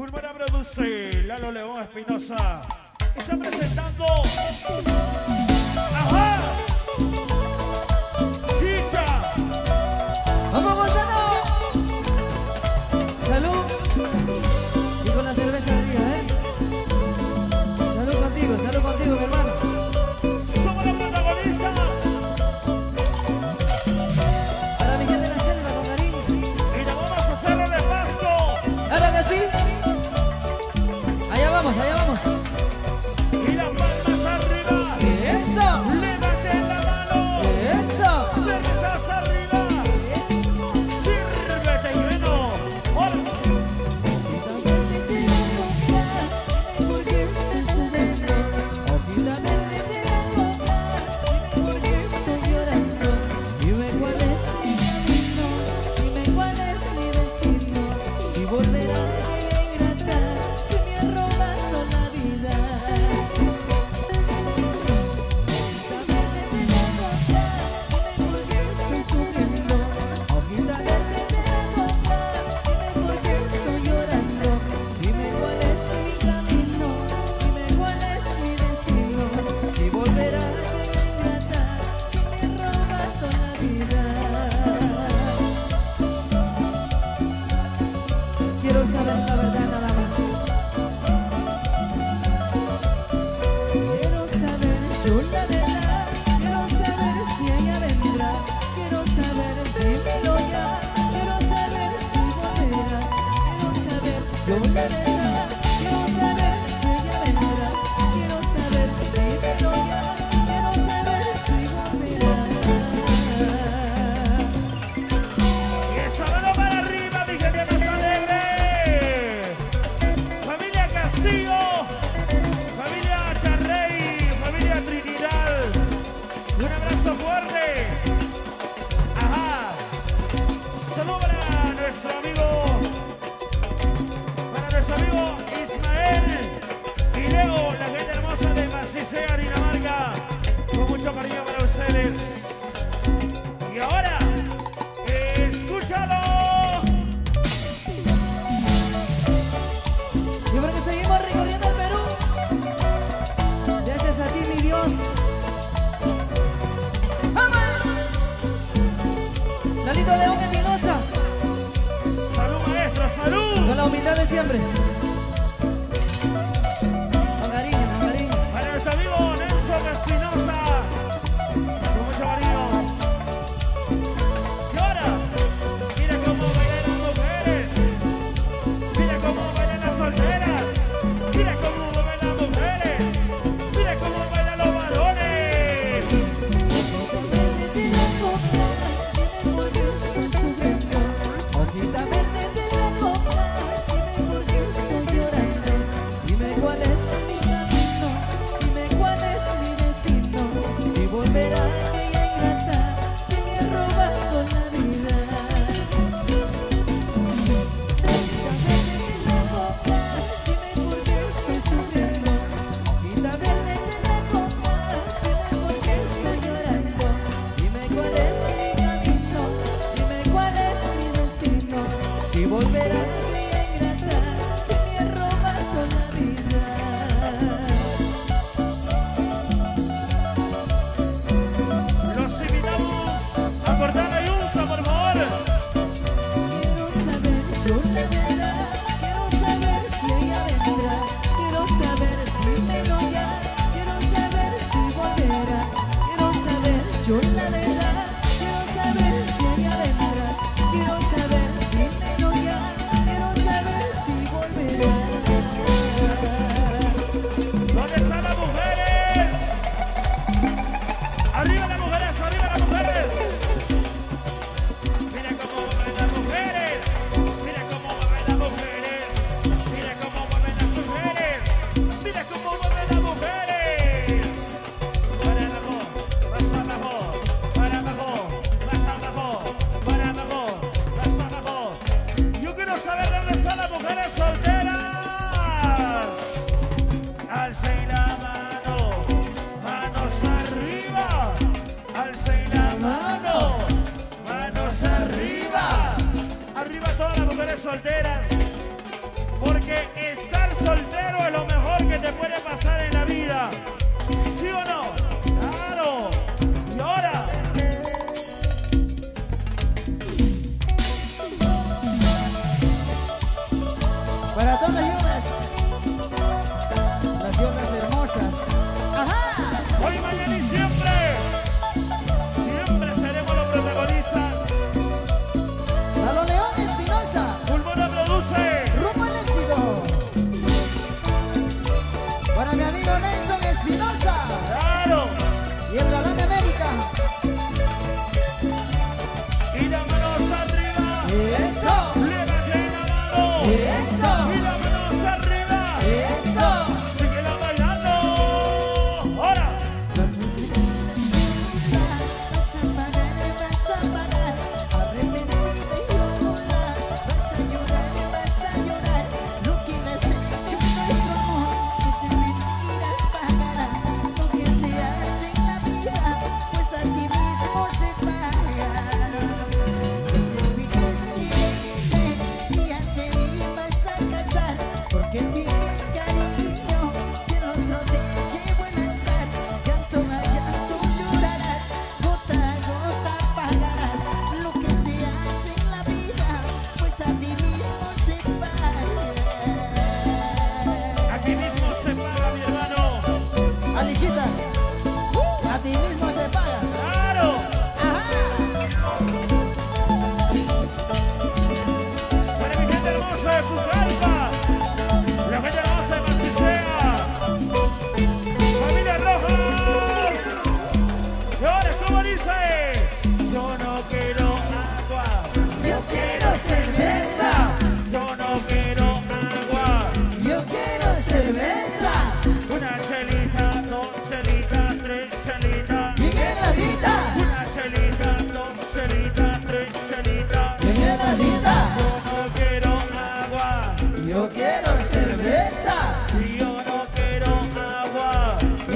Fulmar Produce, Lalo León Espinosa. Está presentando. ¡Ajá! 小乔要 Yo. Leo, la gente hermosa de Macicea, Dinamarca. Con mucho cariño para ustedes. Y ahora, escúchalo. Y porque seguimos recorriendo el Perú. Gracias a ti, mi Dios. ¡Vamos! Lalito León de Mendoza. Salud, maestro, salud. Con la humildad de siempre.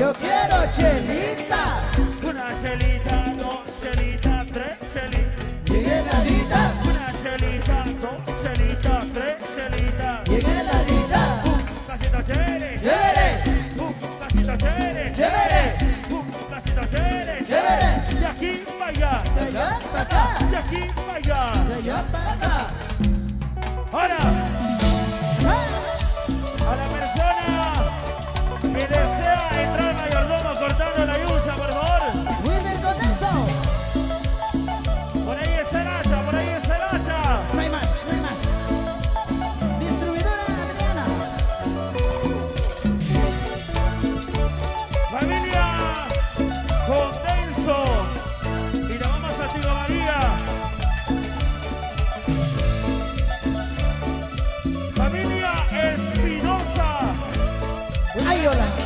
Yo quiero chelita. Una chelita, dos chelita, tres chelita. Bien heladita. Una chelita, dos chelita, tres chelita. Bien heladita. Un casito chévere. Chévere. Un casito chévere. Chévere. Un casito chévere. viola.